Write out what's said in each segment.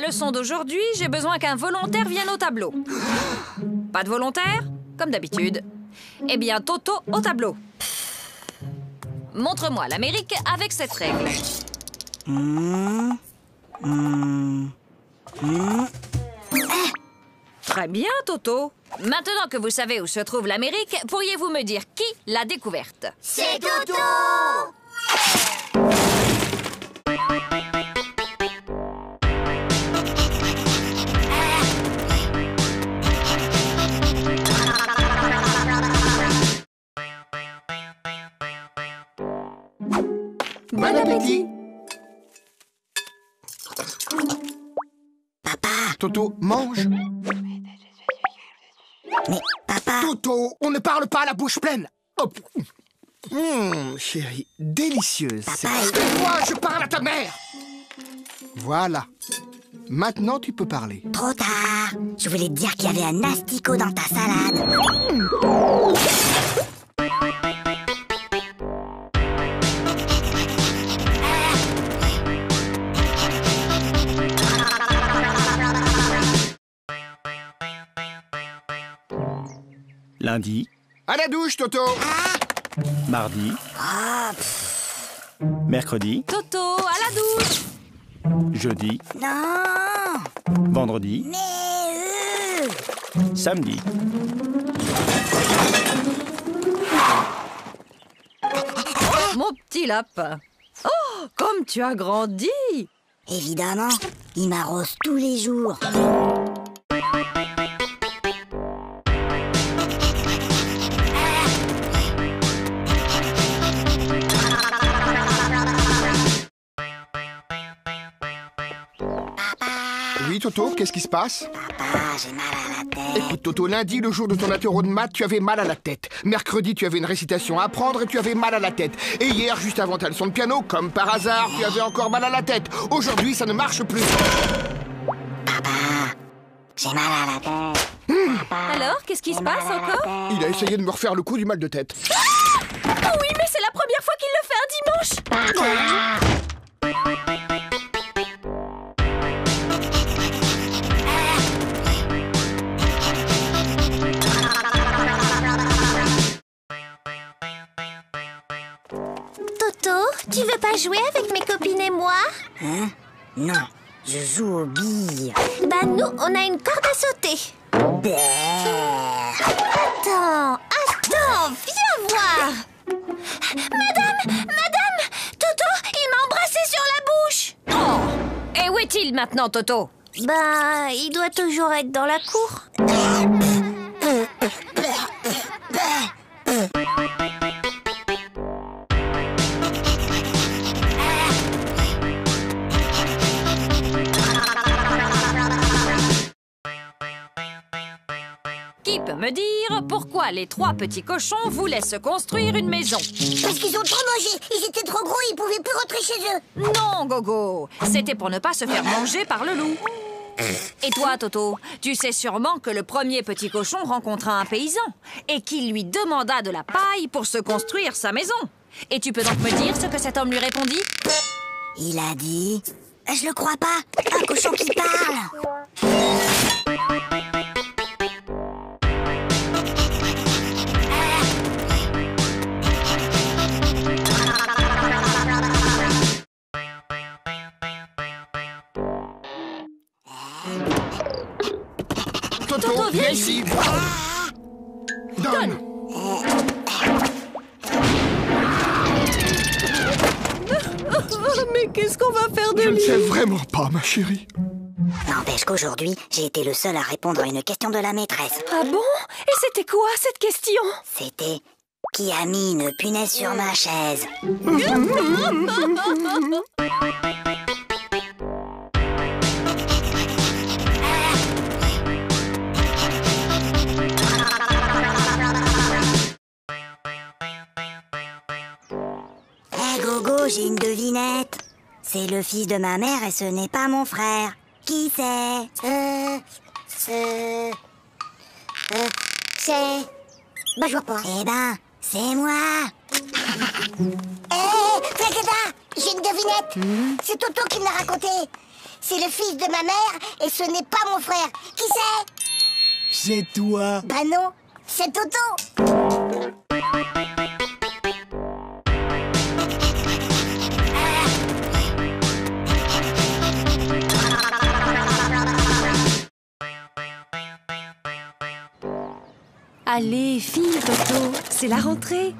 la leçon d'aujourd'hui, j'ai besoin qu'un volontaire vienne au tableau. Pas de volontaire Comme d'habitude. Eh bien, Toto au tableau. Montre-moi l'Amérique avec cette règle. Très bien, Toto. Maintenant que vous savez où se trouve l'Amérique, pourriez-vous me dire qui l'a découverte? C'est Toto Bon appétit. Papa, Toto, mange. Mais papa, Toto, on ne parle pas à la bouche pleine. Hop. Hum, chérie, délicieuse Papa, Moi, je parle à ta mère. Voilà. Maintenant, tu peux parler. trop tard. Je voulais te dire qu'il y avait un asticot dans ta salade. Lundi, À la douche, Toto. Mardi, mercredi, Toto, à la douche. Jeudi, Non, vendredi, mais euh, samedi. Mon petit lapin. Oh, comme tu as grandi. Évidemment, il m'arrose tous les jours. Oui, Toto, qu'est-ce qui se passe Papa, j'ai mal à la tête. Écoute, Toto, lundi, le jour de ton interro de maths, tu avais mal à la tête. Mercredi, tu avais une récitation à apprendre et tu avais mal à la tête. Et hier, juste avant ta leçon de piano, comme par hasard, tu avais encore mal à la tête. Aujourd'hui, ça ne marche plus. J'ai mal à la tête. Alors, qu'est-ce qui se passe encore Il a essayé de me refaire le coup du mal de tête. Oh oui, mais c'est la première fois qu'il le fait un dimanche Hein? Non, je joue aux billes. Bah nous, on a une corde à sauter. Attends, attends, viens voir. Madame, madame, Toto, il m'a embrassé sur la bouche. Oh Et où est-il maintenant, Toto? Bah, il doit toujours être dans la cour. Pourquoi les trois petits cochons voulaient se construire une maison Parce qu'ils ont trop mangé, ils étaient trop gros, ils pouvaient plus rentrer chez eux. Non, Gogo C'était pour ne pas se faire manger par le loup. Et toi, Toto, tu sais sûrement que le premier petit cochon rencontra un paysan et qu'il lui demanda de la paille pour se construire sa maison. Et tu peux donc me dire ce que cet homme lui répondit? Il a dit... Je le crois pas, un cochon qui parle. Mais qu'est-ce qu'on va faire Je ne sais vraiment pas, ma chérie. N'empêche qu'aujourd'hui, j'ai été le seul à répondre à une question de la maîtresse. Ah bon? Et c'était quoi cette question? C'était... Qui a mis une punaise sur ma chaise? Hé Gogo, j'ai une devinette. C'est le fils de ma mère et ce n'est pas mon frère. Qui c'est Euh, euh, euh, c'est... Bah, je vois pas. Eh ben, c'est moi. Hé, Flakada, j'ai une devinette. C'est Toto qui me l'a raconté. c'est le fils de ma mère et ce n'est pas mon frère. Qui c'est C'est toi. Bah non, c'est Toto. Allez, file, Toto, c'est la rentrée.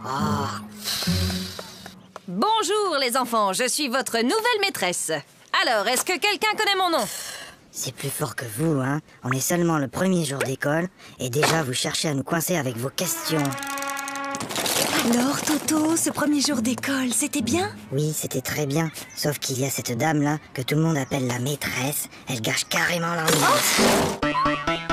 Bonjour, les enfants, je suis votre nouvelle maîtresse. Alors, est-ce que quelqu'un connaît mon nom? C'est plus fort que vous, hein. On est seulement le premier jour d'école et déjà vous cherchez à nous coincer avec vos questions. Alors, Toto, ce premier jour d'école, c'était bien? Oui, c'était très bien. Sauf qu'il y a cette dame-là que tout le monde appelle la maîtresse. Elle gâche carrément l'ambiance. Allez,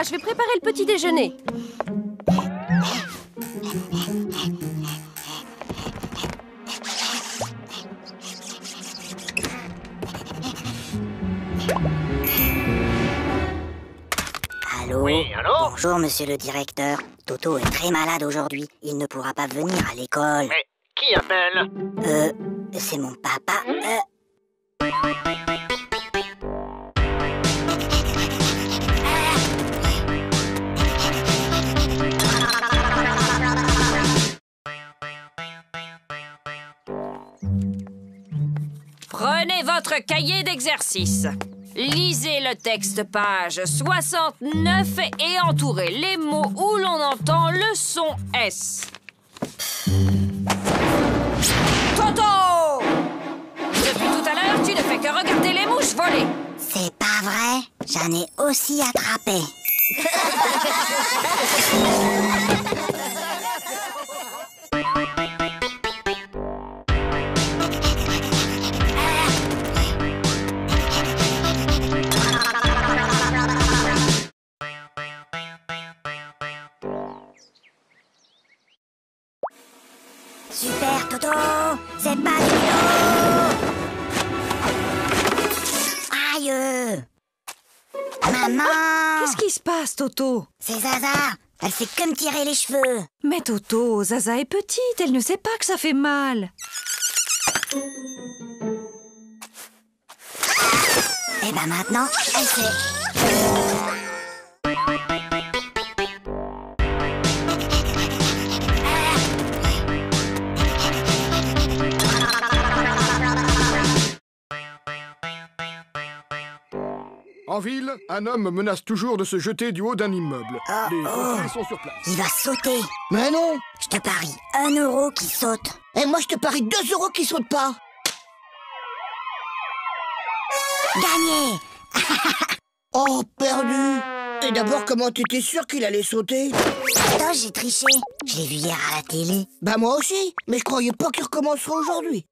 Dépêche-toi, je vais préparer le petit déjeuner. Allô Oui, allô Bonjour, monsieur le directeur. Toto est très malade aujourd'hui. Il ne pourra pas venir à l'école. Mais qui appelle Euh, c'est mon papa. Euh, Prenez votre cahier d'exercice. Lisez le texte page 69 et entourez les mots où l'on entend le son S. Toto Depuis tout à l'heure, tu ne fais que regarder les mouches voler. c'est pas vrai. J'en ai aussi attrapé. C'est pas du tout Aïe. Maman. Qu'est-ce qui se passe, Toto? C'est Zaza. Elle fait que me tirer les cheveux. Mais Toto, Zaza est petite, elle ne sait pas que ça fait mal. Et ben maintenant, elle sait ville, un homme menace toujours de se jeter du haut d'un immeuble. Les pompiers sont sur place. Il va sauter. Mais non. Je te parie un euro qui saute. Et moi, je te parie 2 euros qui sautent pas. Gagné. Oh, perdu. Et d'abord, comment t'étais sûr qu'il allait sauter? Attends, j'ai triché. Je l'ai vu hier à la télé. Bah moi aussi, mais je croyais pas qu'il recommencerait aujourd'hui.